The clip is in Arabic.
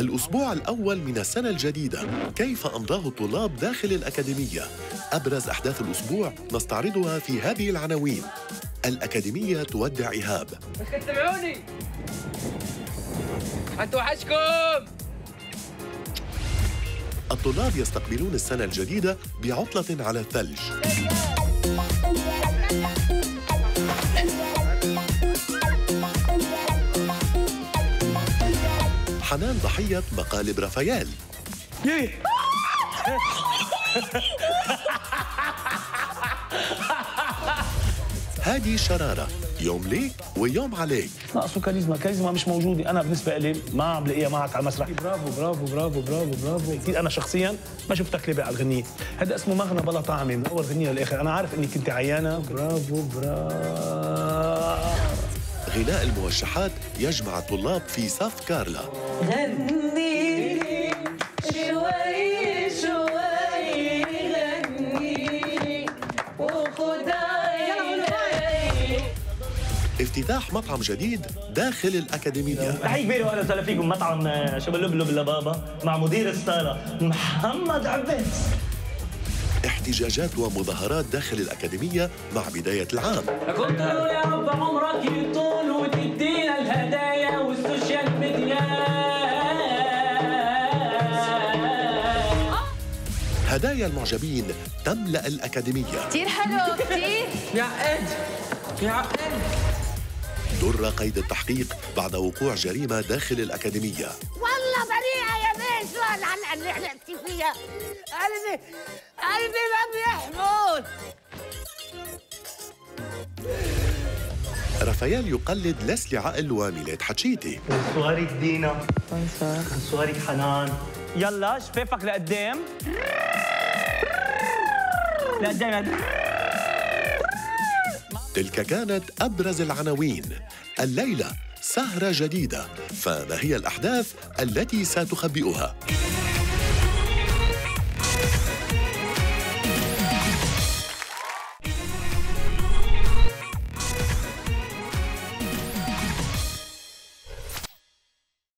الأسبوع الأول من السنة الجديدة. كيف أمضاه الطلاب داخل الأكاديمية؟ أبرز أحداث الأسبوع نستعرضها في هذه العناوين. الأكاديمية تودع إيهاب. بس هتوحشكم الطلاب يستقبلون السنة الجديدة بعطلة على الثلج. حنان ضحية مقالب رافائيل. هادي شرارة. يوم ليك ويوم عليك. ناقصه كاريزما. كاريزما مش موجودة. أنا بالنسبة لي ما عم بلاقيها معك على المسرح. برافو برافو برافو برافو برافو. كثير أنا شخصيا ما شفتك لابق على الغنية. هذا اسمه مغنى بلا طعمه من أول غنية للاخر أنا عارف انك كنت عيانة. برافو برافو. غناء الموشحات يجمع الطلاب في صف كارلا. غني شوي شوي غني. وخد عيني افتتاح مطعم جديد داخل الأكاديمية. تحية كبيرة واهلا وسهلا فيكم. مطعم آه، شبلبلب لبابا مع مدير الستارة محمد عباس. احتجاجات ومظاهرات داخل الأكاديمية مع بداية العام. كنت يا رب عمرك يطول وتدينا الهدايا والسوشيال ميديا. هدايا المعجبين تملأ الأكاديمية. كثير حلو كثير يا عقد يا عقد در قيد التحقيق بعد وقوع جريمة داخل الأكاديمية. والله بريئة يا شو هالعلقة اللي حلقتي فيها قلبي قلبي ما بيحمل. رافائيل يقلد لسلي عقل وميلاد حتشيتي. صورك دينا صورك حنان يلا شفافك لقدام لقدام. تلك كانت أبرز العناوين. الليلة سهرة جديدة فما هي الأحداث التي ستخبئها؟